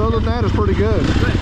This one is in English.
other than that, it's pretty good. good.